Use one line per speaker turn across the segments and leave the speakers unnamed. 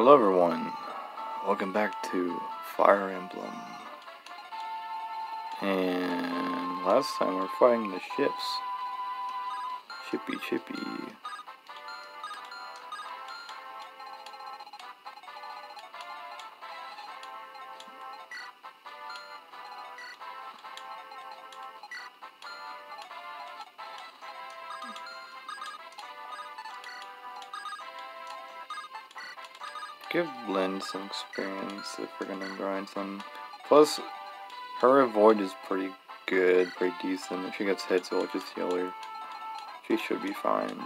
Hello everyone, welcome back to Fire Emblem. And last time we are fighting the ships. Chippy chippy. Give Lyn some experience if we're gonna grind some. Plus, her avoid is pretty good, pretty decent. If she gets hit, so it'll just heal her. She should be fine.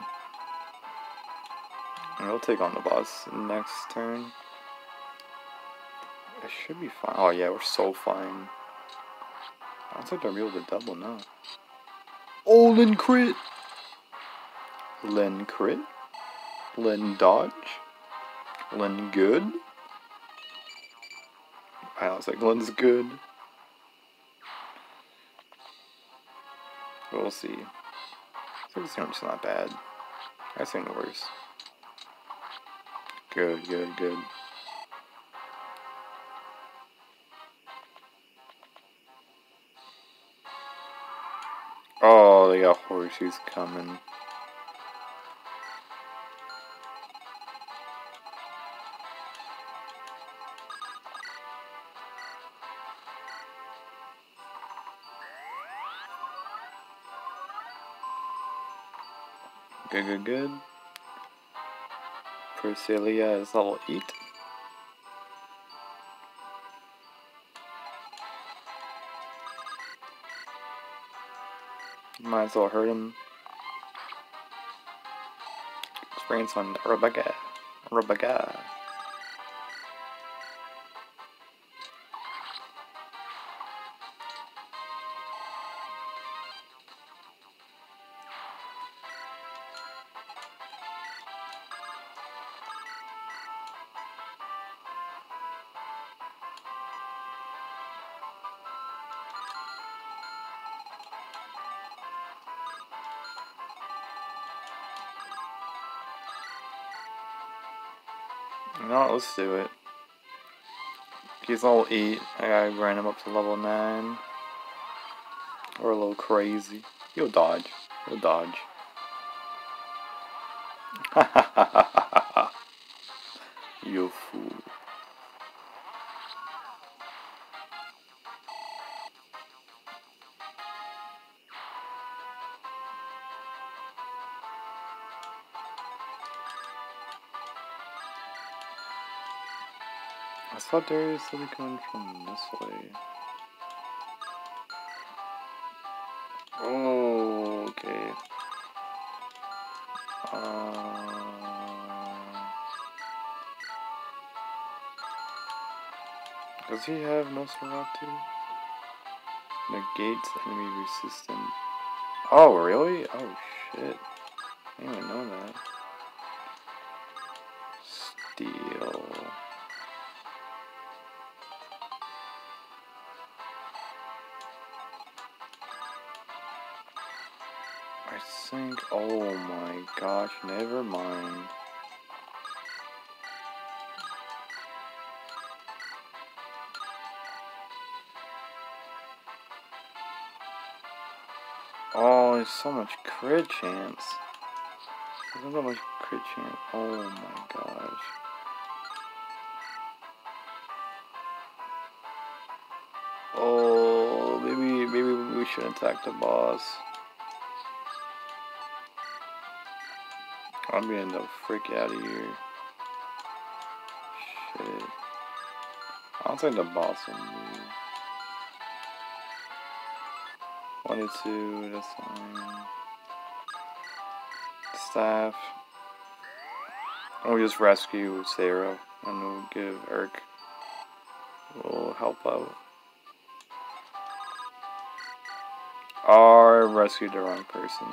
And we'll take on the boss next turn. It should be fine. Oh yeah, we're so fine. I don't think be able to double now. Oh, Lyn crit! Lyn crit? Lyn dodge? Lyn good? I was like, Lyn's good. We'll see. I think it's not bad. I've seen worse. Good, good, good. Oh, they got horseshoes coming. Good, good. Priscilla is level 8. Might as well hurt him. Experience on Rebecca. Rebecca. Let's do it. He's all 8. I gotta grind him up to level 9. Or a little crazy. He'll dodge. He'll dodge. you I thought there something coming from this way. Oh, okay. Uh, does he have Nosferatu? Negates enemy resistance. Oh, really? Oh, shit. I didn't so much crit chance. There's so much crit chance. Oh my gosh. Oh, maybe, maybe we should attack the boss. I'm getting the freak out of here. Shit. I don't think the boss will move. One to two, that's fine. Staff. And we just rescue Serra and we'll give Eric a little help out. Or rescue the wrong person.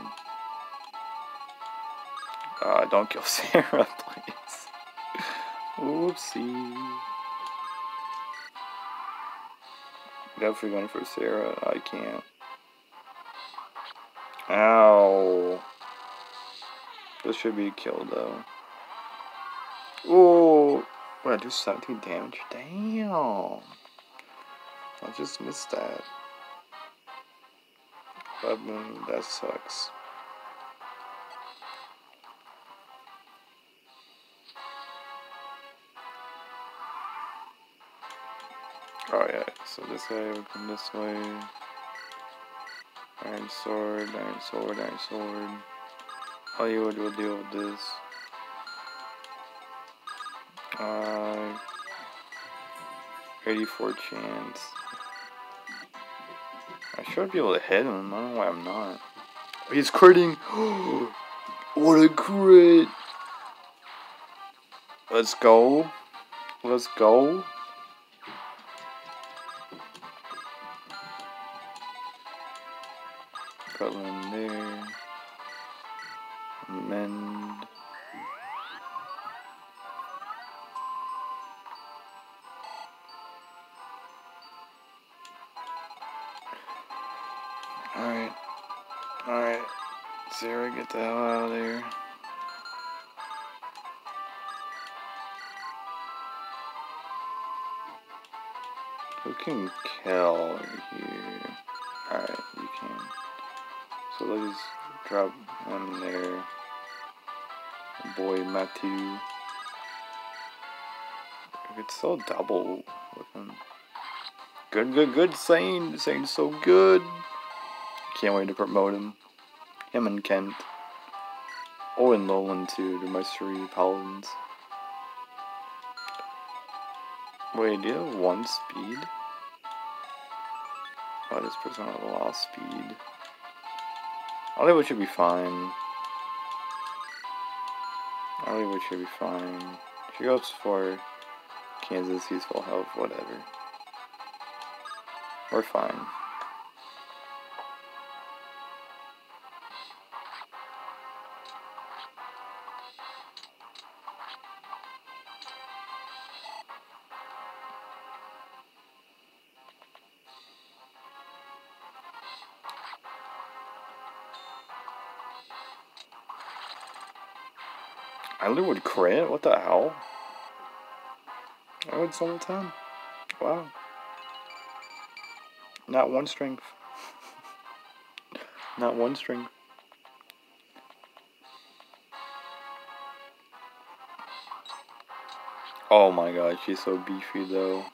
Uh, don't kill Serra, please. Oopsie. Definitely going for Serra. I can't. Ow. This should be killed though. Ooh. What, I do 17 damage? Damn. I just missed that. But that sucks. Oh yeah, so this guy will come this way. Iron sword, iron sword, iron sword. Hollywood will deal with this. Uh, 84 chance. I should be able to hit him. I don't know why I'm not. He's critting. what a crit! Let's go. Let's go. Put in there. Mend. Alright. Alright. Serra, get the hell out of there. Who can kill here? Let's drop one there. Boy Matthew. It's so double with him. Good, good, good. Sain. Sain's so good. Can't wait to promote him. Him and Kent. Oh, and Lowen too. They're my three paladins. Wait, do you have one speed? Oh, this person has a lot of speed. Think should be fine. Think should be fine. She goes for Kansas, he's full health, whatever. We're fine. I would crit? What the hell? I would all the time. Wow. Not one strength. Not one strength. Oh my god, she's so beefy though.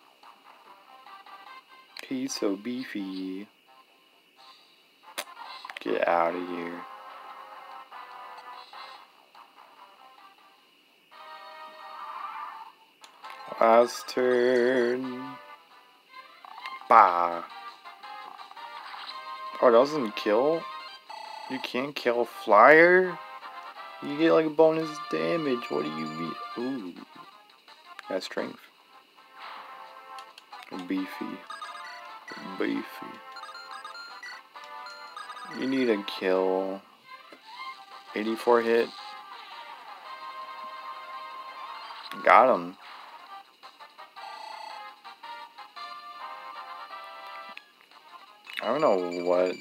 He's so beefy. Get out of here. Last turn. Bah. Oh, it doesn't kill? You can't kill a flyer? You get like bonus damage. What do you mean? Ooh. That's strength. Beefy. Beefy. You need a kill. 84 hit. Got him. I don't know what.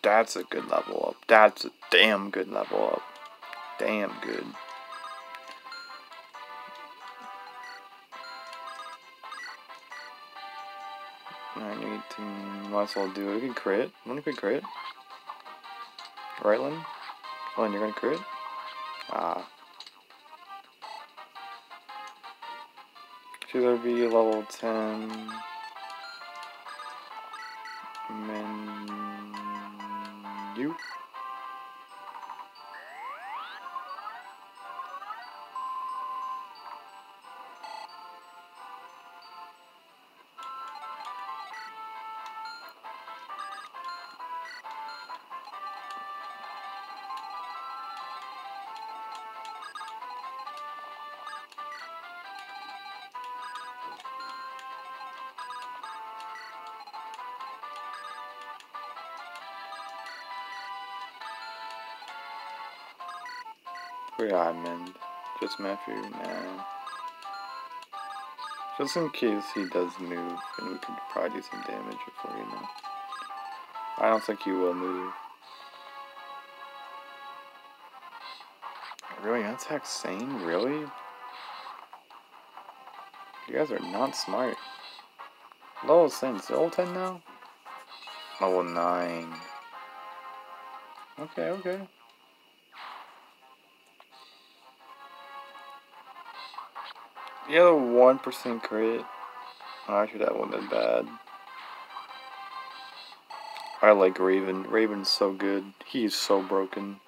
That's a good level up. That's a damn good level up. Damn good. Nine eighteen. Might as well do it. We can crit. When can crit? Right, Lyn? Lyn, you're gonna crit? Ah. She's gonna be level 10. Just Matthew? Nah. Just in case he does move, and we could probably do some damage before you know. I don't think he will move. Really? Attack Sane? Really? You guys are not smart. Level since level 10 now? Level 9. Okay, okay. Yeah, 1% crit. Oh, actually, that wasn't bad. I like Raven. Raven's so good. He's so broken.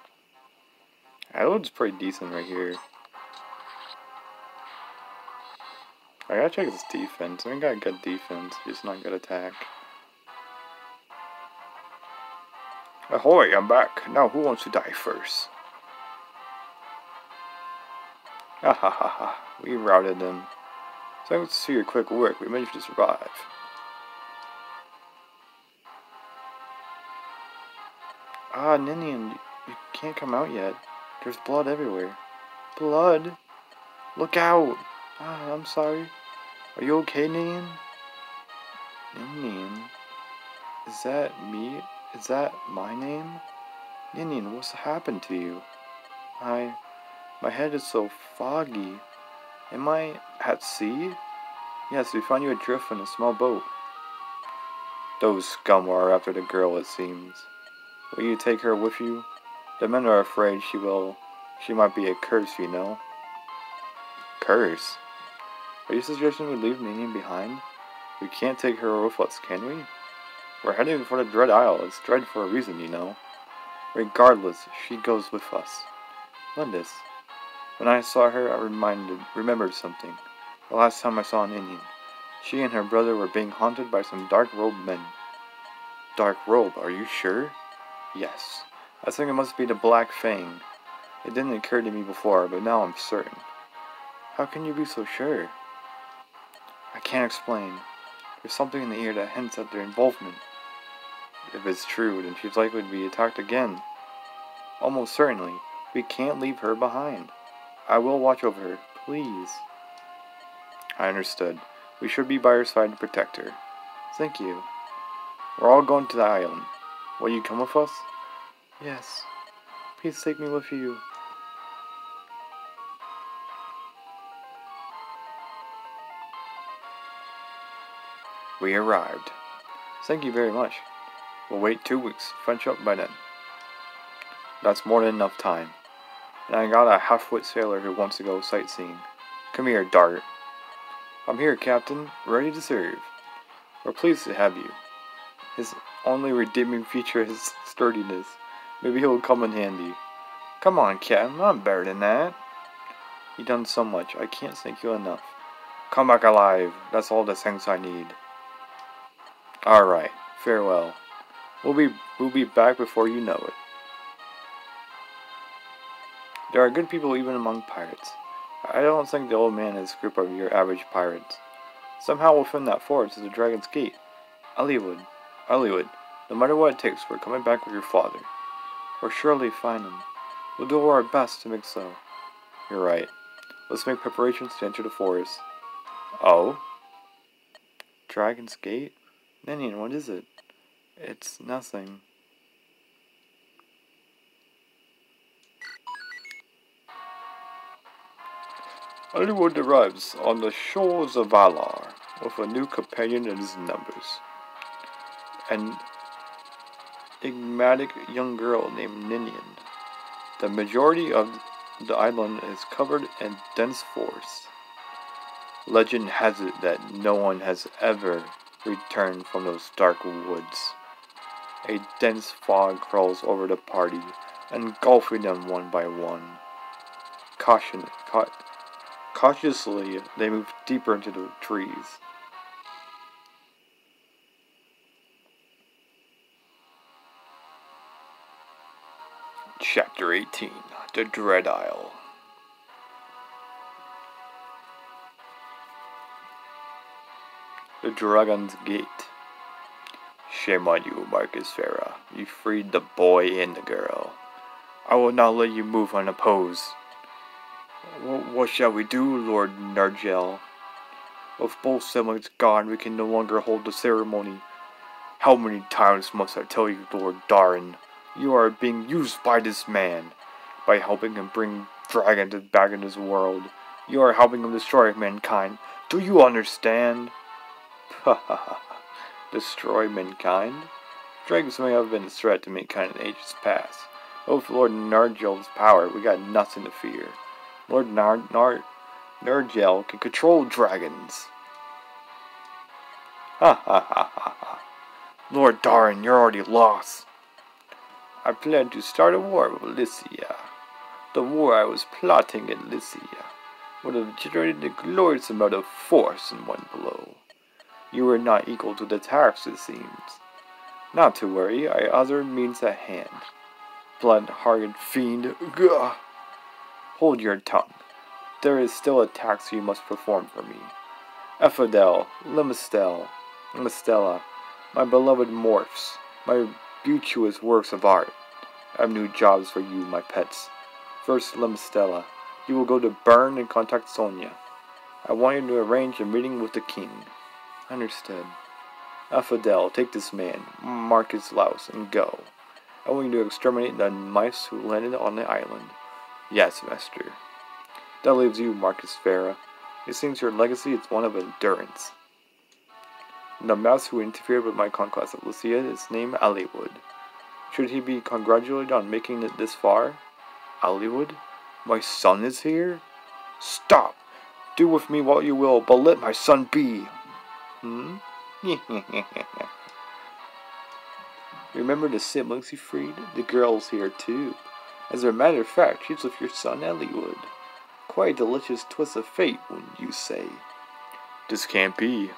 Adwood's pretty decent right here. I gotta check his defense. I mean, got good defense, just not good attack. Ahoy, I'm back. Now who wants to die first? Ha ha ha ha. We routed them. Thanks to see your quick work, we managed to survive. Ah, Ninian, you can't come out yet. There's blood everywhere. Blood? Look out! Ah, I'm sorry. Are you okay, Ninian? Ninian? Is that me? Is that my name? Ninian, what's happened to you? I... My head is so foggy. Am I at sea? Yes, we found you adrift in a small boat. Those scum are after the girl, it seems. Will you take her with you? The men are afraid she will... She might be a curse, you know. Curse? Are you suggesting we leave Ninian behind? We can't take her with us, can we? We're heading for the Dread Isle. It's Dread for a reason, you know. Regardless, she goes with us. Lindis. When I saw her, I reminded, remembered something. The last time I saw an Indian. She and her brother were being haunted by some dark-robed men. Dark robe, are you sure? Yes. I think it must be the Black Fang. It didn't occur to me before, but now I'm certain. How can you be so sure? I can't explain. There's something in the air that hints at their involvement. If it's true, then she's likely to be attacked again. Almost certainly. We can't leave her behind. I will watch over her, please. I understood. We should be by her side to protect her. Thank you. We're all going to the island. Will you come with us? Yes. Please take me with you. We arrived. Thank you very much. We'll wait two weeks. French up by then. That's more than enough time. And I got a half-wit sailor who wants to go sightseeing. Come here, Dart. I'm here, Captain, ready to serve. We're pleased to have you. His only redeeming feature is sturdiness. Maybe he'll come in handy. Come on, Captain, I'm better than that. You've done so much, I can't thank you enough. Come back alive, that's all the thanks I need. Alright, farewell. We'll be, we'll be back before you know it. There are good people even among pirates. I don't think the old man is a group of your average pirates. Somehow within that forest is the Dragon's Gate. Eliwood, Eliwood, no matter what it takes, we're coming back with your father. We'll surely find him. We'll do our best to make so. You're right. Let's make preparations to enter the forest. Oh? Dragon's Gate? Ninian, what is it? It's nothing. Eliwood arrives on the shores of Valor with a new companion in his numbers. An enigmatic young girl named Ninian. The majority of the island is covered in dense forest. Legend has it that no one has ever returned from those dark woods. A dense fog crawls over the party, engulfing them one by one. Caution, ca cautiously, they move deeper into the trees. Chapter 18 The Dread Isle The Dragon's Gate. Shame on you, Marquess Pherae. You freed the boy and the girl. I will not let you move unopposed. What shall we do, Lord Nergal? With both siblings gone, we can no longer hold the ceremony. How many times must I tell you, Lord Darin? You are being used by this man. By helping him bring dragons back into this world. You are helping him destroy mankind. Do you understand? Destroy mankind? Dragons may have been a threat to mankind in ages past, but with Lord Nergal's power, we got nothing to fear. Lord Nar Nar Nergal can control dragons. Ha ha ha ha. Lord Darin, you're already lost. I plan to start a war with Lycia. The war I was plotting in Lycia would have generated a glorious amount of force in one blow. You were not equal to the task, it seems. Not to worry, I other means at hand. Blood-hearted fiend, gah! Hold your tongue. There is still a task you must perform for me. Ephidel, Limastel, Limstella, my beloved morphs, my beauteous works of art. I have new jobs for you, my pets. First, Limstella, you will go to Bern and contact Sonia. I want you to arrange a meeting with the king. Understood. Ephidel, take this man, Marquess Laus, and go. I want you to exterminate the mice who landed on the island. Yes, master. That leaves you, Marquess Pherae. It seems your legacy is one of endurance. The mouse who interfered with my conquest of Lycia is named Eliwood. Should he be congratulated on making it this far? Eliwood? My son is here? Stop! Do with me what you will, but let my son be! Hmm? Remember the siblings you freed? The girl's here too. As a matter of fact, she's with your son Eliwood. Quite a delicious twist of fate, wouldn't you say? This can't be.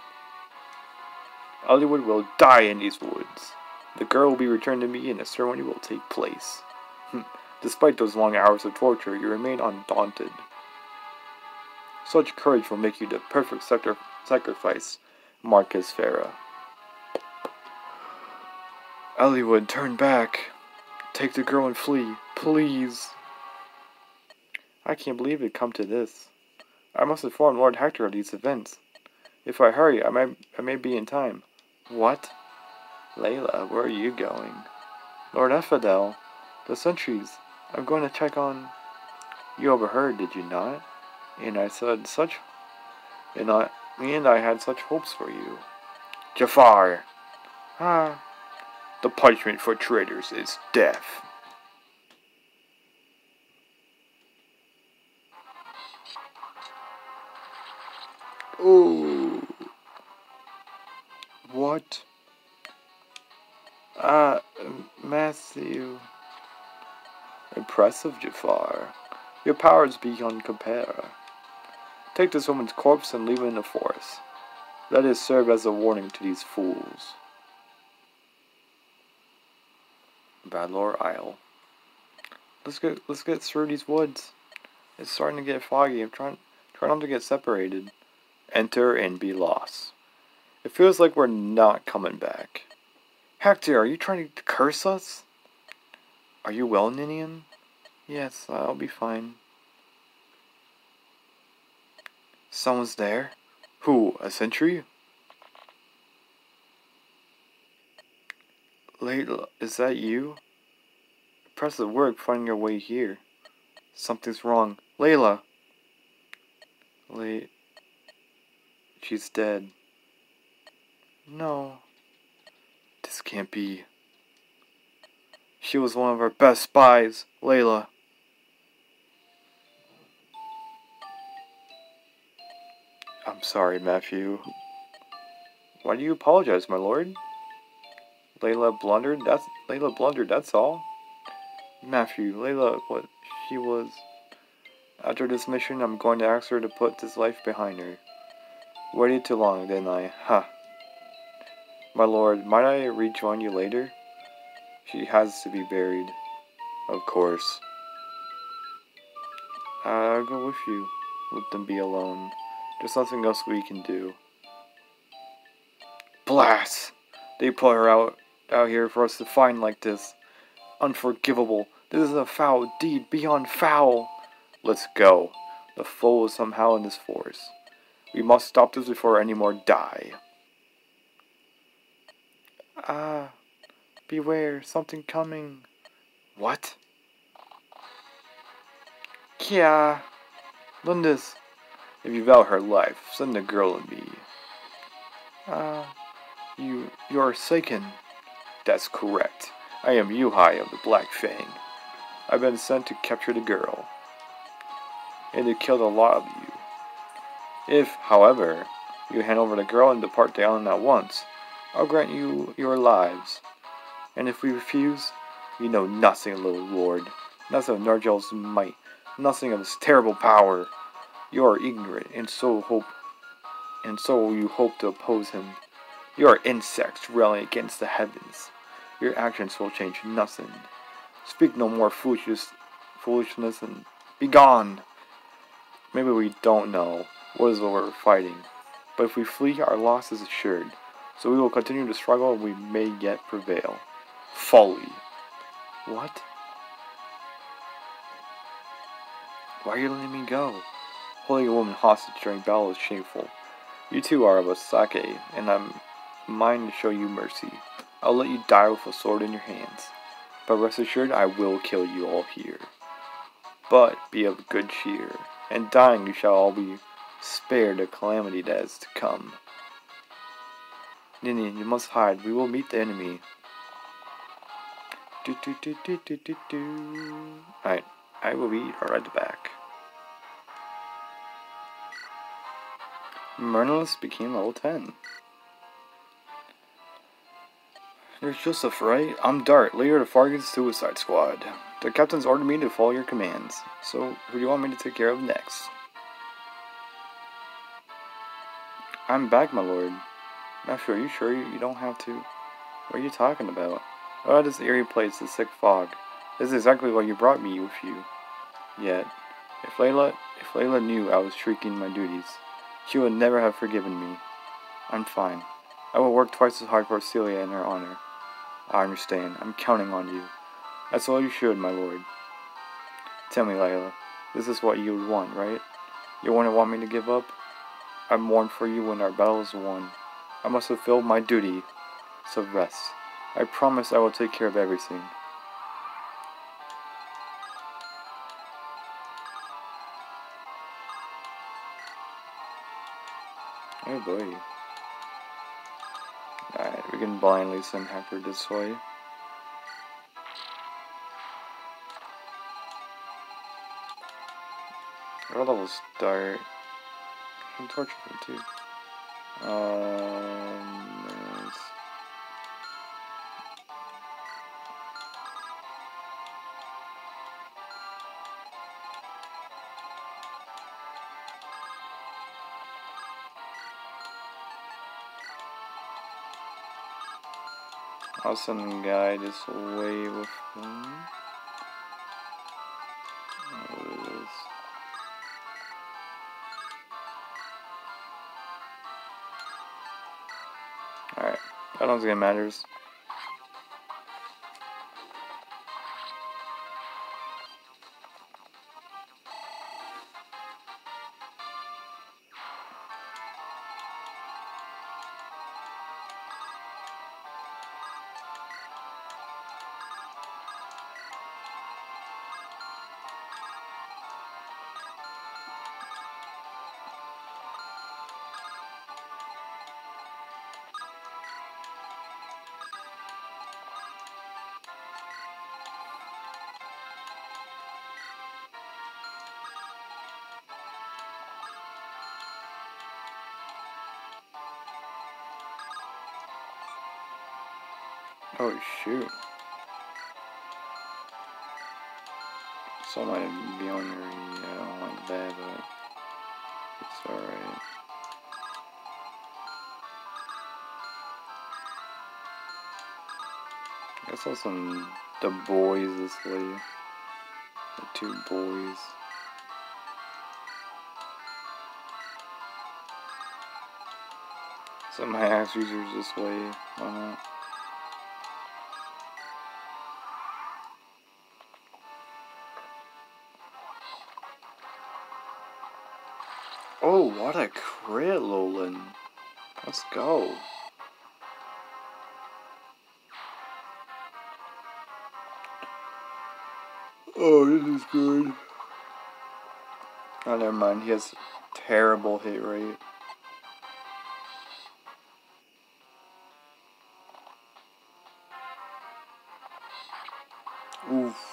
Eliwood will die in these woods. The girl will be returned to me and a ceremony will take place. Hmm. Despite those long hours of torture, you remain undaunted. Such courage will make you the perfect sacrifice, Marquess Pherae. Eliwood, turn back. Take the girl and flee, please. I can't believe it come to this. I must inform Lord Hector of these events. If I hurry, I may, I may be in time. What? Leila, where are you going? Lord Ephidel, the sentries. I'm going to check on... You overheard, did you not? And I said such... And I, and I had such hopes for you. Jaffar! Ah. The punishment for traitors is death. What? Ah, uh, Matthew. Impressive, Jaffar. Your power is beyond compare. Take this woman's corpse and leave it in the forest. Let it serve as a warning to these fools. Badlore Isle. Let's get let's get through these woods. It's starting to get foggy. I'm trying trying not to get separated. Enter and be lost. It feels like we're not coming back. Hector, are you trying to curse us? Are you well, Ninian? Yes, I'll be fine. Someone's there? Who, a sentry? Leila, is that you? Impressive work finding your way here. Something's wrong. Leila! Lay... She's dead. No. This can't be. She was one of our best spies, Leila. I'm sorry, Matthew. Why do you apologize, my lord? Leila blundered, that's Leila blundered, that's all. Matthew, Leila, what she was after this mission I'm going to ask her to put this life behind her. Waited too long, didn't I? Ha. Huh. My lord, might I rejoin you later? She has to be buried. Of course. Uh, I'll go with you. Let them be alone. There's nothing else we can do. Blast! They put her out out here for us to find like this. Unforgivable. This is a foul deed beyond foul. Let's go. The foe is somehow in this forest. We must stop this before any more die. Ah, beware, something coming. What? Kia, Lundis, If you value her life, send the girl and me. Uh, you, you are Seiken. That's correct. I am Uhai of the Black Fang. I've been sent to capture the girl. And to kill a lot of you. If, however, you hand over the girl and depart the island at once, I'll grant you your lives. And if we refuse, you know nothing, little lord. Nothing of Nergal's might. Nothing of his terrible power. You are ignorant, and so hope, and so you hope to oppose him. You are insects railing against the heavens. Your actions will change nothing. Speak no more foolishness, foolishness and be gone. Maybe we don't know what is what we're fighting, but if we flee, our loss is assured. So we will continue to struggle and we may yet prevail. Folly. What? Why are you letting me go? Holding a woman hostage during battle is shameful. You two are of a sake, and I'm mine to show you mercy. I'll let you die with a sword in your hands. But rest assured, I will kill you all here. But be of good cheer, and dying you shall all be spared the calamity that is to come. Ninian, you must hide. We will meet the enemy. Do, do, do, do, do, do, do. Alright, I will be right back. Myrnalus became level 10. You're Joseph, right? I'm Dart, leader of Fargus Suicide Squad. The captain's ordered me to follow your commands. So, who do you want me to take care of next? I'm back, my lord. Master, are you sure you, you don't have to? What are you talking about? Oh, this eerie place, the sick fog. This is exactly why you brought me with you. Yet, if Leila, if Leila knew I was shrieking my duties, she would never have forgiven me. I'm fine. I will work twice as hard for Celia in her honor. I understand. I'm counting on you. That's all you should, my lord. Tell me, Leila, this is what you would want, right? You wouldn't want me to give up? I mourn for you when our battle is won. I must fulfill my duty, so rest. I promise I will take care of everything. Oh boy. Alright, we can blindly send Heifer this way. What level start? I can torture them too. Um, I'll send a guy this way with them. Alright, I don't think it matters. Oh shoot. Some might be on your, yeah, I don't like that, but it's alright. I saw some, the boys this way. The two boys. Some my axe users this way, why not? What a crit, Lowen. Let's go. Oh, this is good. Oh, never mind. He has terrible hit rate. Oof.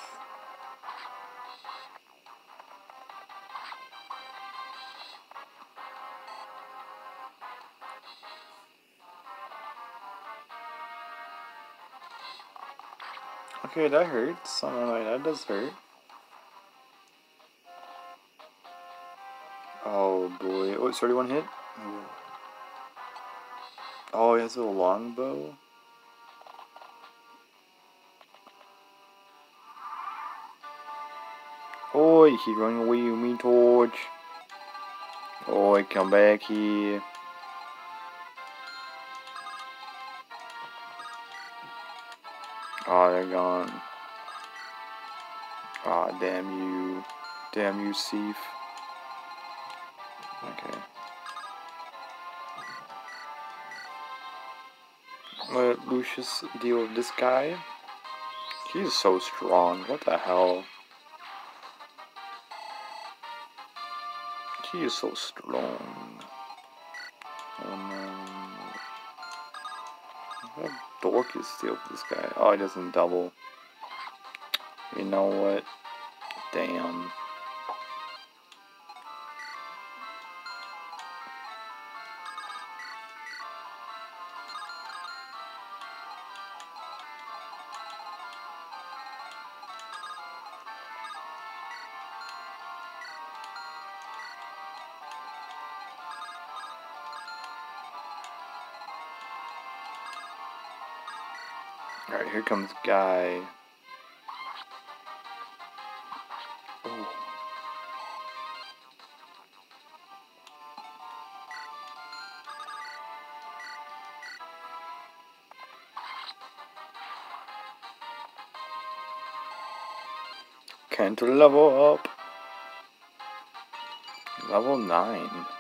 Okay, that hurts. Something like that does hurt. Oh boy. Oh, it's already one hit? Oh, oh he has a longbow? Oh, he's running away with me, Torch. Oi, come back here. Oh, they're gone. Ah, oh, damn you. Damn you, Seif. Okay. Let Lucius deal with this guy. He's so strong. What the hell? He is so strong. Dork is still this guy? Oh, he doesn't double. You know what? Damn. Here comes Guy. Can't level up. Level 9.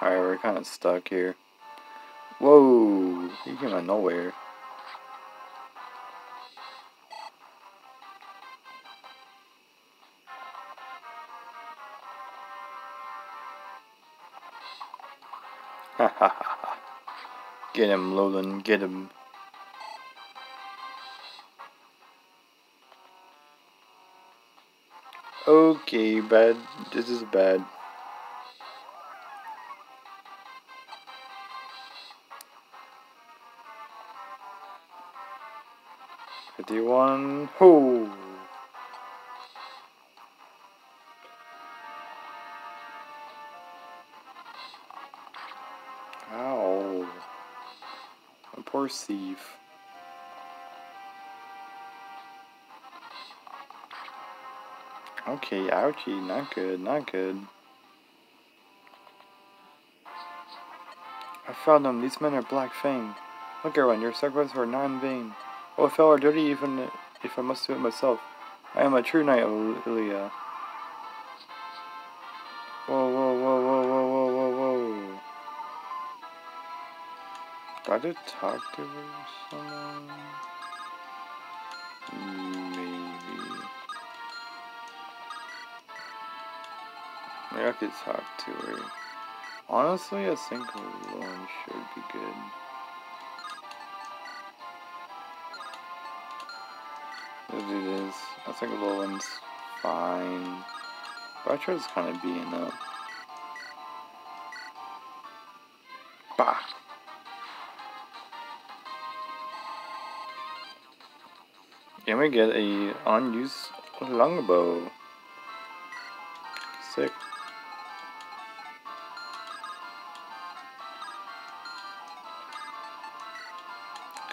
Alright, we're kind of stuck here. Whoa, he came out nowhere. Ha ha ha. Get him, Lowen, get him. Okay, bad. This is bad. Fifty-one. Ho! Ow. My poor Seif. Okay, ouchie, not good, not good. I found them, these men are Black Fang. Look everyone, your sacrifices are not in vain. Oh, if I were dirty even if I must do it myself. I am a true knight of Ilia. Whoa, whoa, whoa, whoa, whoa, whoa, whoa, whoa. I talk to someone? Maybe. Maybe I could talk to her. Honestly, I think alone should be good. Let's do this. I think Lowen's fine. Retro's kind of being up. Bah! Can we get a unused longbow? Sick.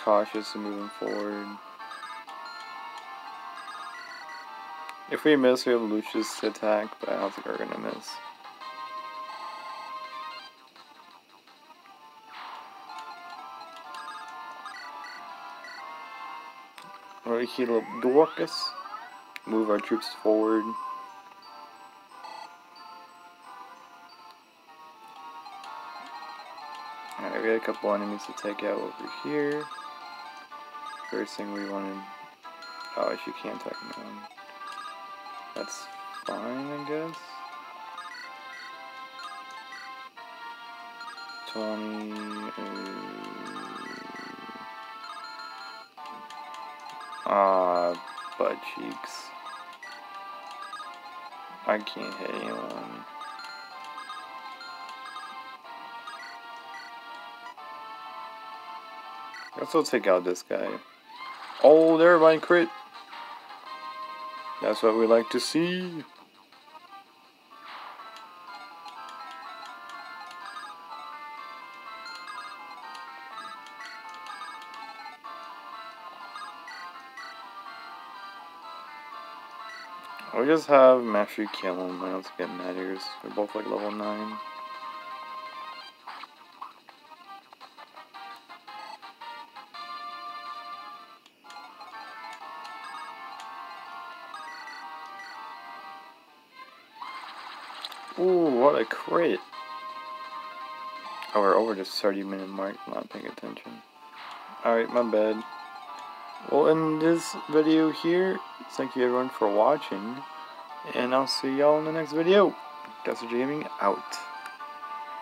Cautious and moving forward. If we miss, we have Lucius to attack, but I don't think we're gonna miss. We're heal up Dorcas. Move our troops forward. Alright, we got a couple enemies to take out over here. First thing we want to... Oh, she can't attack on. That's fine, I guess. 20... Ah, uh, butt cheeks. I can't hit anyone. Let's go take out this guy. Oh, there, my crit. That's what we like to see. We just have Mastery kill him. I don't get matters. We're both like level 9. A crit. Oh, we're over the 30 minute mark, not paying attention. Alright, my bad. Well, in this video here. Thank you everyone for watching, and I'll see y'all in the next video. Guster Gaming out.